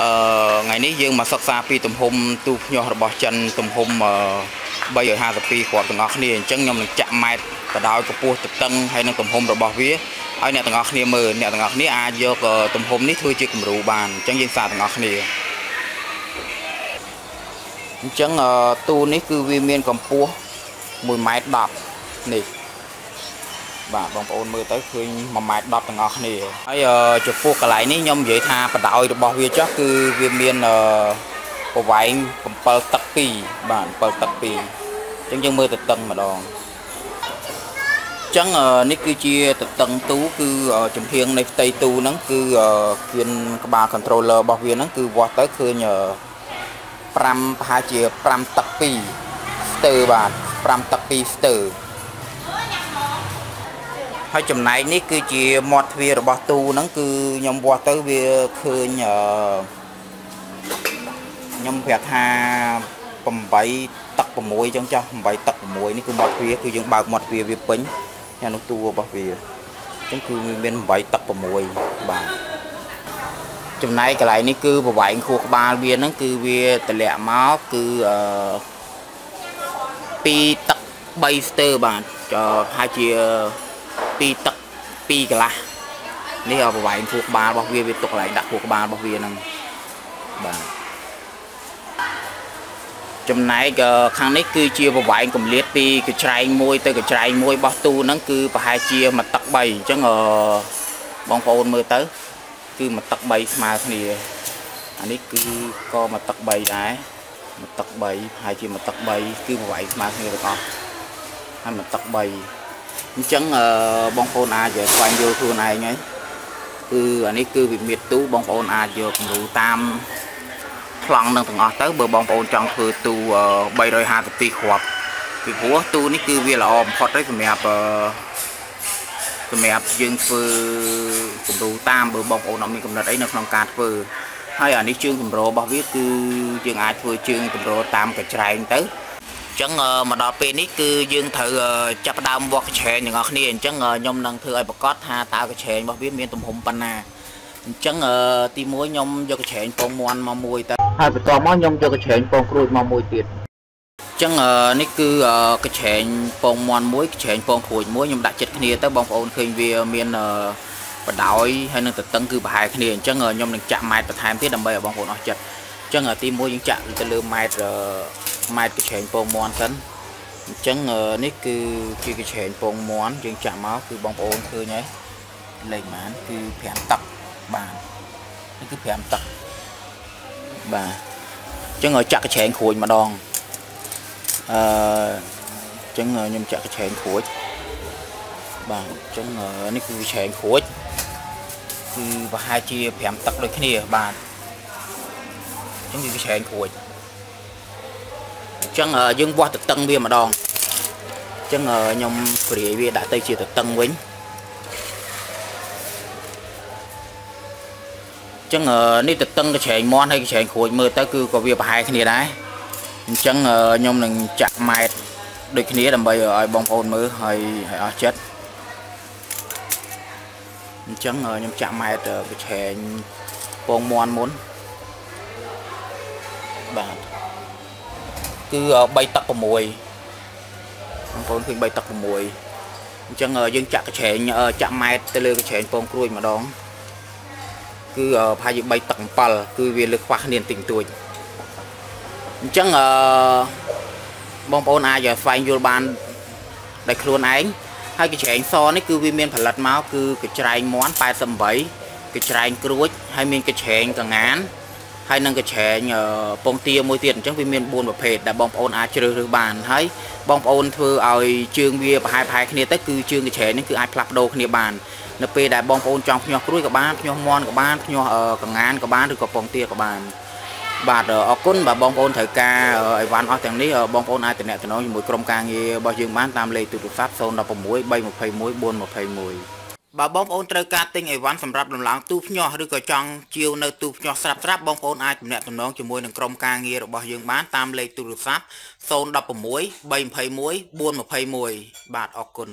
អឺថ្ងៃនេះយើងមកសិក្សាពីទំហំទូភ្ញាស់របស់ចិនទំហំ352គ្រាប់ទាំងអស់គ្នាអញ្ចឹងខ្ញុំនឹងចាក់ម៉ែត្របដោយកម្ពស់ទទឹងហើយនឹងទំហំរបស់វាឲ្យអ្នកទាំងអស់គ្នាមើលអ្នកទាំងអស់គ្នាអាចយកទំហំនេះធ្វើជាគំរូបានអញ្ចឹងយើងសាទាំងអស់គ្នាអញ្ចឹងទូនេះគឺវាមានកម្ពស់1ម៉ែត្រ10នេះ បាទបងប្អូនមើលទៅឃើញ1ម៉ែត្រ10ទាំងអស់គ្នាហើយចំពោះកន្លែងនេះខ្ញុំនិយាយថាបដ ாய் របស់វាចុះគឺវាមានប្រវែង7ទឹក2បាទ7ទឹក2អញ្ចឹងយើងមើលទៅតឹងម្ដងអញ្ចឹងនេះគឺជាតតឹងទូគឺចំហៀងនៃផ្ទៃទូហ្នឹងគឺគៀនក្បាល controller របស់វាហ្នឹងគឺវាស់ទៅឃើញ5ប្រហែលជា5ទឹក2ស្ទើបាទ5ទឹក2ស្ទើ ហើយចំណែកនេះគឺជាមាត់ទ្វាររបស់ទូហ្នឹងគឺខ្ញុំវាស់ទៅវាឃើញអឺខ្ញុំប្រាប់ថា8ទឹក6អញ្ចឹងចាស់8ទឹក6នេះគឺមាត់ទ្វារគឺយើងបើកមាត់ទ្វារវាពេញយ៉ាងនោះទូរបស់វាអញ្ចឹងគឺមាន8ទឹក6បាទចំណែកកន្លែងនេះគឺប្រវែងខួរក្បាលវាហ្នឹងគឺវាតម្លាក់មកគឺអឺ2ទឹក3ស្ទើបាទប្រហែលជា 2ទឹក2កន្លះនេះប្រវែងខួរក្បាលរបស់វាវាទុកកន្លែងដាក់ខួរក្បាលរបស់វាហ្នឹងបាទចំណែកខាងនេះគឺជាប្រវែងកម្រិតពីកញ្ច្រែងមួយទៅកញ្ច្រែងមួយរបស់ទូហ្នឹងគឺប្រហែលជាមួយទឹក3អញ្ចឹងបងប្អូនមើលទៅ គឺមួយទឹក3ស្មើគ្នាអានេះគឺក៏មួយទឹក3ដែរមួយទឹក3ប្រហែលជាមួយទឹក3គឺប្រវែងស្មើគ្នាទាំងអស់ហើយមួយទឹក3 អញ្ចឹងបងប្អូនអាចស្វែងយល់ខ្លួនឯងហើយគឺអានេះគឺវិមាត្រទូបងប្អូនអាចយកគំរូតាមប្លង់នឹងទាំងអស់ទៅបើបងប្អូនចង់ធ្វើទូ352គ្រាប់ពីព្រោះទូនេះគឺវាល្អបំផុតហើយសម្រាប់សម្រាប់យើងធ្វើគំរូតាមបើបងប្អូនអត់មានកំណត់អីនៅក្នុងការធ្វើហើយអានេះជើងកម្ររបស់វាគឺយើងអាចធ្វើជើងកម្រតាមកញ្ច្រែងទៅអញ្ចឹងមកដល់ពេលនេះគឺយើងត្រូវចាប់ដើមវាស់កញ្ឆែងទាំងអស់គ្នាអញ្ចឹងខ្ញុំនឹងធ្វើឲ្យប្រកាសថាតើកញ្ឆែងរបស់វាមានទំហំប៉ុណ្ណាអញ្ចឹងទី1ខ្ញុំយកកញ្ឆែងពងមាន់មកមួយតើហើយបន្ទាប់មកខ្ញុំយកកញ្ឆែងពងក្រួយមកមួយទៀតអញ្ចឹងនេះគឺកញ្ឆែងពងមាន់មួយកញ្ឆែងពងក្រួយមួយខ្ញុំដាក់ចិត្តគ្នាទៅបងប្អូនឃើញវាមានបដោយហើយនឹងតតឹងគឺប្រហែលគ្នាអញ្ចឹងខ្ញុំនឹងចាក់ម៉ែត្របន្ថែមទៀតដើម្បីឲ្យបងប្អូនអស់ចិត្តអញ្ចឹងទី1យើងចាក់ទៅលើម៉ែត្រ ម៉ែត្រកញ្ឆែងពងមាន់សិនអញ្ចឹងនេះគឺជាកញ្ឆែងពងមាន់យើងចាក់មកគឺបងប្អូនឃើញហើយលេខប៉ុន្មានគឺ5ទឹកបាទនេះគឺ5ទឹកបាទអញ្ចឹងចាក់កញ្ឆែងក្រួយម្ដងអឺអញ្ចឹងខ្ញុំចាក់កញ្ឆែងក្រួយបាទអញ្ចឹងនេះគឺកញ្ឆែងក្រួយគឺប្រហែលជា5ទឹកដូចគ្នាបាទអញ្ចឹងគឺកញ្ឆែងក្រួយអញ្ចឹងយើងវាស់ទៅតឹងវាម្ដងអញ្ចឹងខ្ញុំព្រាយវាដាក់ទៅជាទៅតឹងវិញចឹងនេះទៅតឹងកញ្ឆែងមន់ហើយកញ្ឆែងក្រួយមើលទៅគឺក៏វាប្រហែលគ្នាដែរអញ្ចឹងខ្ញុំនឹងចាក់ម៉ែត្រដូចគ្នាដើម្បីឲ្យបងប្អូនមើលហើយឲ្យអស់ចិត្តអញ្ចឹងខ្ញុំចាក់ម៉ែត្រកញ្ឆែងពងមន់មុនបាទ គឺ3ទឹក6បងប្អូនឃើញ3ទឹក6អញ្ចឹងយើងចាក់កញ្ឆែងចាក់ម៉ែត្រទៅលើកញ្ឆែងពងក្រួយម្ដងគឺប្រហែលជា3ទឹក7គឺវាលើខ្វះគ្នាបន្តិចបន្តួចអញ្ចឹងអឺបងប្អូនអាចស្វែងយល់បានដោយខ្លួនឯងហើយកញ្ច្រែងសនេះគឺវាមានផលិតមកគឺកញ្ច្រែងមន់88កញ្ច្រែងក្រួចហើយមានកញ្ច្រែងកងាន ហើយនឹងកញ្ច្រែងពងទាមួយទៀតអញ្ចឹងវាមាន4ប្រភេទដែលបងប្អូនអាចជ្រើសរើសបានហើយបងប្អូនធ្វើឲ្យជើងវាប្រហែលប្រហែលគ្នាទៅគឺជើងកញ្ច្រែងនេះគឺអាចផ្លាស់ប្ដូរគ្នាបាននៅពេលដែលបងប្អូនចង់ភ្ញាស់ក្រួយក៏បានភ្ញាស់មន់ក៏បានភ្ញាស់កងានក៏បានឬក៏ពងទាក៏បានបាទអរគុណបាទបងប្អូនត្រូវការអីវ៉ាន់អស់ទាំងនេះបងប្អូនអាចតំណែងជាមួយក្រុមការងាររបស់យើងបានតាមលេខទូរស័ព្ទ016 321 421 បើបងប្អូនត្រូវការទិញអីវ៉ាន់សម្រាប់ដំឡើងទូភ្ញាស់ឬក៏ចង់ជាវនៅទូភ្ញាស់ស្រាប់ស្រាប់បងប្អូនអាចទំនាក់ទំនងជាមួយនឹងក្រុមការងាររបស់យើងបានតាមលេខទូរស័ព្ទ016 321 421បាទអរគុណ